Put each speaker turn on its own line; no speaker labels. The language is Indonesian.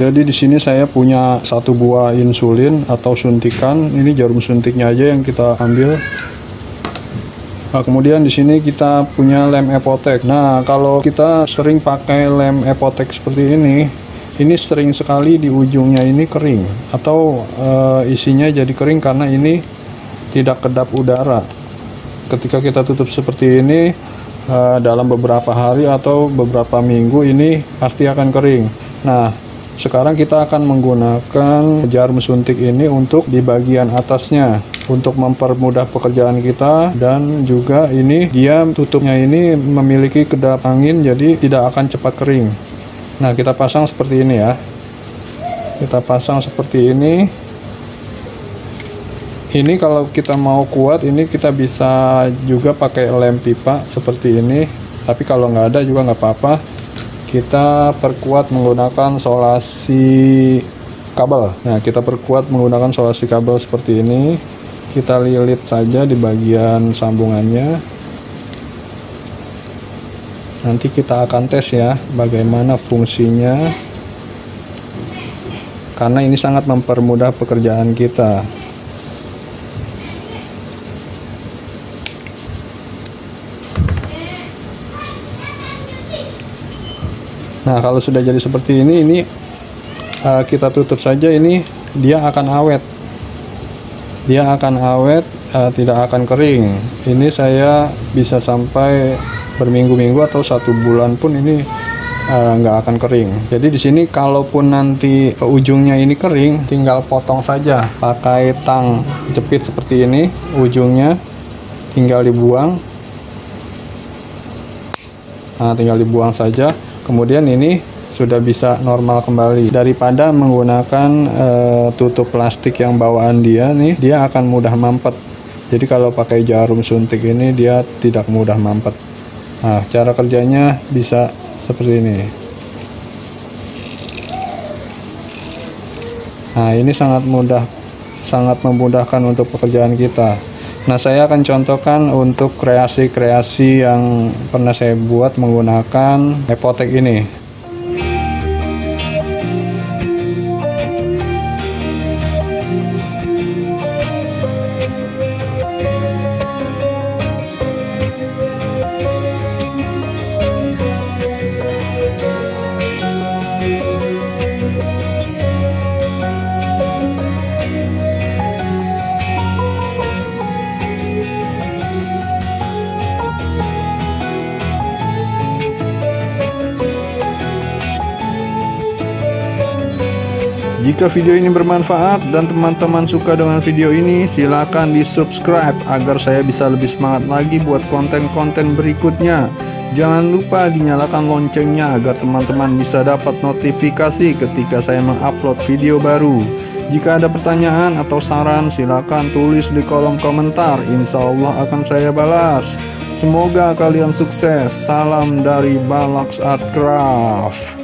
Jadi di sini saya punya satu buah insulin atau suntikan. Ini jarum suntiknya aja yang kita ambil. Nah, kemudian di sini kita punya lem epotek. Nah, kalau kita sering pakai lem epotek seperti ini, ini sering sekali di ujungnya ini kering atau e, isinya jadi kering karena ini tidak kedap udara. Ketika kita tutup seperti ini, uh, dalam beberapa hari atau beberapa minggu ini pasti akan kering. Nah, sekarang kita akan menggunakan jarum suntik ini untuk di bagian atasnya untuk mempermudah pekerjaan kita dan juga ini dia tutupnya ini memiliki kedap angin jadi tidak akan cepat kering. Nah, kita pasang seperti ini ya. Kita pasang seperti ini ini kalau kita mau kuat ini kita bisa juga pakai lem pipa seperti ini tapi kalau nggak ada juga nggak apa-apa kita perkuat menggunakan solasi kabel. Nah kita perkuat menggunakan solasi kabel seperti ini. Kita lilit saja di bagian sambungannya. Nanti kita akan tes ya bagaimana fungsinya. Karena ini sangat mempermudah pekerjaan kita Nah, kalau sudah jadi seperti ini, ini uh, kita tutup saja ini dia akan awet. Dia akan awet, uh, tidak akan kering. Ini saya bisa sampai berminggu-minggu atau satu bulan pun ini uh, nggak akan kering. Jadi di sini kalaupun nanti ujungnya ini kering, tinggal potong saja pakai tang jepit seperti ini, ujungnya tinggal dibuang. Nah, tinggal dibuang saja kemudian ini sudah bisa normal kembali. Daripada menggunakan e, tutup plastik yang bawaan dia nih dia akan mudah mampet. Jadi kalau pakai jarum suntik ini dia tidak mudah mampet. Nah cara kerjanya bisa seperti ini. Nah ini sangat mudah sangat memudahkan untuk pekerjaan kita Nah, saya akan contohkan untuk kreasi-kreasi yang pernah saya buat menggunakan epotek ini. Jika video ini bermanfaat dan teman-teman suka dengan video ini, silakan di subscribe agar saya bisa lebih semangat lagi buat konten-konten berikutnya. Jangan lupa dinyalakan loncengnya agar teman-teman bisa dapat notifikasi ketika saya mengupload video baru. Jika ada pertanyaan atau saran, silakan tulis di kolom komentar. Insya Allah akan saya balas. Semoga kalian sukses. Salam dari Balax Art Craft.